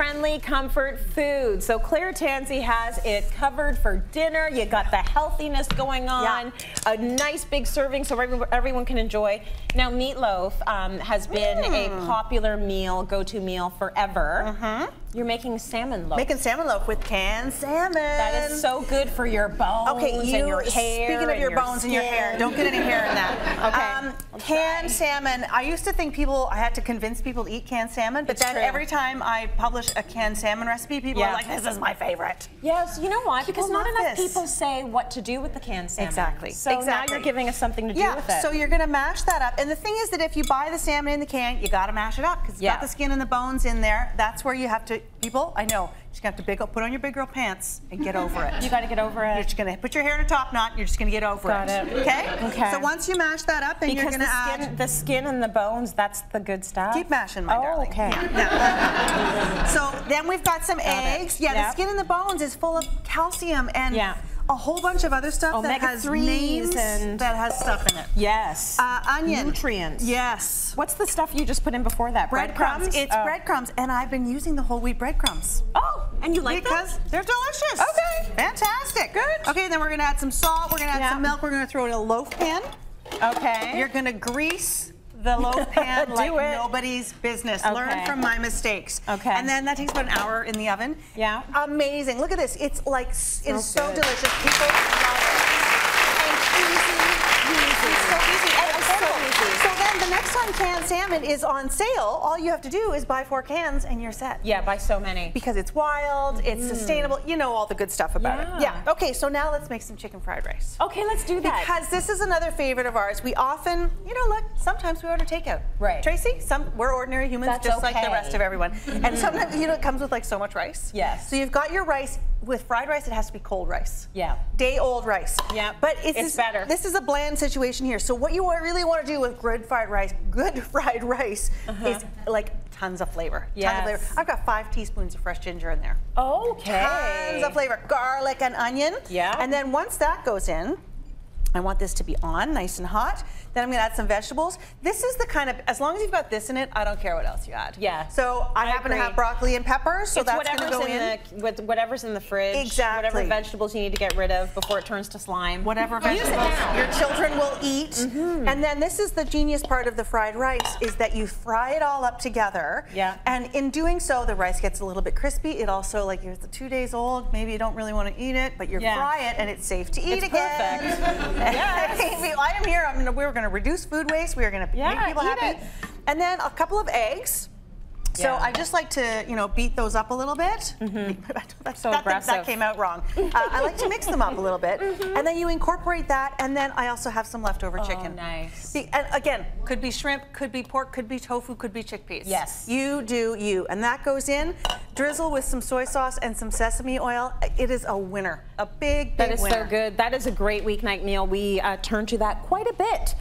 family-friendly comfort food. So Claire Tansey has it covered for dinner. You got the healthiness going on, yeah. a nice big serving so everyone can enjoy. Now meatloaf um, has been mm. a popular meal, go-to meal forever. Mm -hmm. You're making salmon loaf. Making salmon loaf with canned salmon. That is so good for your bones okay, you, and your hair. Speaking of your, your bones skin. and your hair, don't get any hair in that. Okay. Um, canned salmon. I used to think people, I had to convince people to eat canned salmon, but it's then true. every time I publish a canned salmon recipe, people yeah. are like, this is my favorite. Yes, you know why? People because not enough this. people say what to do with the canned salmon. Exactly. So exactly. now you're giving us something to do yeah, with it. so you're going to mash that up. And the thing is that if you buy the salmon in the can, you got to mash it up because it's yeah. got the skin and the bones in there. That's where you have to, people, I know. You're just gonna have to big, put on your big girl pants and get over it. You gotta get over it. You're just gonna put your hair in a top knot. You're just gonna get over Got it. it. Okay. Okay. So once you mash that up, and because you're gonna the skin, add the skin and the bones. That's the good stuff. Keep mashing, my oh, darling. okay. Yeah. so then we've got some got eggs. It. Yeah, yep. the skin and the bones is full of calcium and. Yeah a whole bunch of other stuff Omega that has names and that has stuff in it. Yes. Uh, onion. Nutrients. Yes. What's the stuff you just put in before that? Breadcrumbs. Bread it's oh. breadcrumbs, and I've been using the whole wheat breadcrumbs. Oh, and you like because them? they're delicious. Okay. Fantastic. Good. Okay, then we're gonna add some salt. We're gonna add yeah. some milk. We're gonna throw it in a loaf pan. Okay. You're gonna grease the loaf pan like it. nobody's business. Okay. Learn from my mistakes. Okay. And then that takes about an hour in the oven. Yeah. Amazing. Look at this. It's like, it is so delicious. People love it. And easy, easy. It's so easy. And next time canned salmon is on sale, all you have to do is buy four cans and you're set. Yeah, buy so many. Because it's wild, it's mm. sustainable, you know all the good stuff about yeah. it. Yeah. Okay, so now let's make some chicken fried rice. Okay, let's do that. Because this is another favorite of ours. We often, you know, look, sometimes we order takeout. Right. Tracy, some we're ordinary humans That's just okay. like the rest of everyone. and sometimes, you know, it comes with like so much rice. Yes. So you've got your rice. With fried rice, it has to be cold rice. Yeah. Day old rice. Yeah. But it's, it's this, better. This is a bland situation here. So what you really want to do with good fried rice, good fried rice uh -huh. is like tons of flavor. Yes. Tons of flavor. I've got five teaspoons of fresh ginger in there. Okay. Tons of flavor. Garlic and onion. Yeah. And then once that goes in, I want this to be on, nice and hot. Then I'm gonna add some vegetables. This is the kind of, as long as you've got this in it, I don't care what else you add. Yeah. So I, I happen agree. to have broccoli and peppers, so it's that's gonna go in. in. The, whatever's in the fridge. Exactly. Whatever vegetables you need to get rid of before it turns to slime. Whatever vegetables your children will eat. Mm -hmm. And then this is the genius part of the fried rice, is that you fry it all up together. Yeah. And in doing so, the rice gets a little bit crispy. It also, like, it's two days old, maybe you don't really want to eat it, but you yeah. fry it and it's safe to eat it's again. perfect. yes. I am here. I'm, we are going to reduce food waste. We are going to yeah, make people happy. It. And then a couple of eggs. So yeah. I just like to, you know, beat those up a little bit. Mm -hmm. that, so that, that, came out wrong. Uh, I like to mix them up a little bit. Mm -hmm. And then you incorporate that, and then I also have some leftover oh, chicken. nice. The, and again, could be shrimp, could be pork, could be tofu, could be chickpeas. Yes. You do you. And that goes in, drizzle with some soy sauce and some sesame oil. It is a winner, a big, big That is winner. so good. That is a great weeknight meal. We uh, turn to that quite a bit